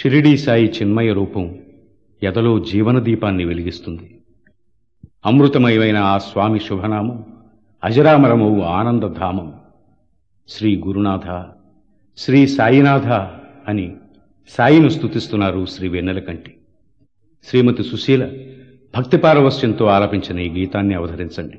షిరిడీ సాయి చిన్మయ రూపం ఎదలో జీవన దీపాన్ని వెలిగిస్తుంది. అమృతమయమైన ఆ స్వామి శుభనామం అజరామరమవు ఆనందధామం. శ్రీ గురునాథ శ్రీ సాయినాథ అని సాయిను స్తుతిస్తున్నారు శ్రీ వెన్నెలకంటి. శ్రీమతి సుశీల భక్తి పారవస్యంతో ఆలపించిన ఈ గీతాన్ని అవతరించండి.